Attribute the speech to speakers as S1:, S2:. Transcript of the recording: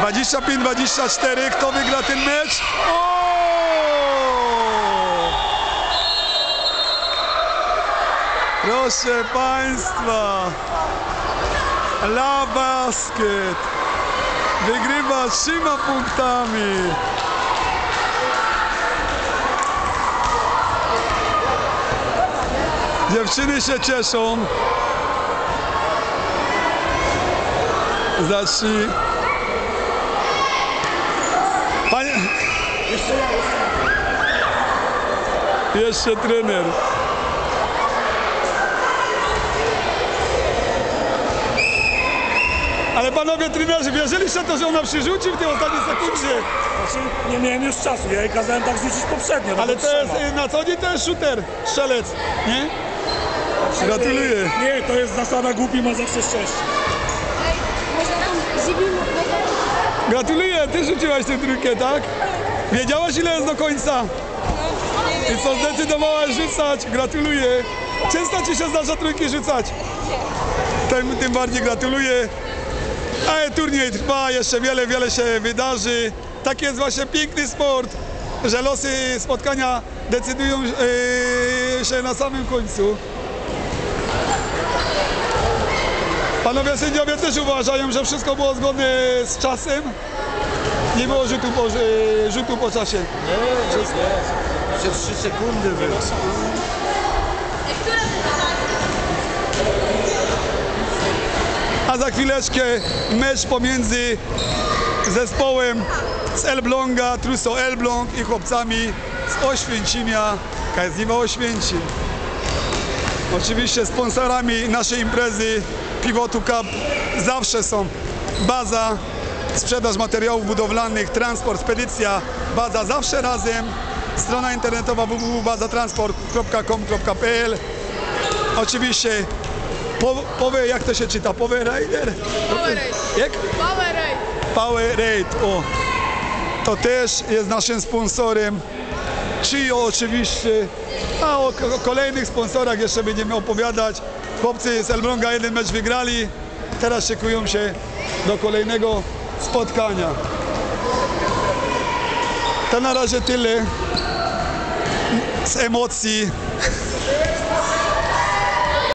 S1: 25-24. Kto wygra ten mecz? O! Proszę Państwa, La Basket wygrywa trzema punktami. Dziewczyny się cieszą. Zacznij. Panie... Jeszcze trener. Ale panowie trenerzy, wierzyliście to, że ona przyrzuci w tej ostatniej sekundzie?
S2: Znaczy, nie miałem już czasu, ja jej kazałem tak rzucić poprzednio. no
S1: Ale to jest, y, na co dzień to jest shooter, strzelec, nie? Gratuluję.
S2: Nie, to jest zasada głupi ma zawsze szczęście.
S3: Można tą zimną
S1: Gratuluję, ty rzuciłaś tę trójkę, tak? Wiedziałaś ile jest do końca? I co zdecydowałaś rzucać? Gratuluję. Często ci się zdarza trójki rzucać? Tym, tym bardziej gratuluję. Ale turniej trwa, jeszcze wiele, wiele się wydarzy. Tak jest właśnie piękny sport, że losy spotkania decydują yy, się na samym końcu. Panowie sędziowie też uważają, że wszystko było zgodne z czasem. Nie było rzutu po, e, rzutu po czasie.
S4: Przez 3 sekundy było.
S1: A za chwileczkę mecz pomiędzy zespołem z Elbląga, Truso Elbląg i chłopcami z Oświęcimia, KSW Oświęcim. Oczywiście sponsorami naszej imprezy Pivotu Cup zawsze są baza, sprzedaż materiałów budowlanych, transport, spedycja, baza zawsze razem, strona internetowa www.bazatransport.com.pl Oczywiście po, jak to się czyta? Power Rider?
S3: Powerade.
S1: Jak?
S3: Powerade.
S1: Powerade, o. To też jest naszym sponsorem. Chio oczywiście. A o ko- kolejnych sponsorach jeszcze będziemy opowiadać. Chłopcy z Elbląga jeden mecz wygrali. Teraz szykują się do kolejnego spotkania. To na razie tyle z emocji.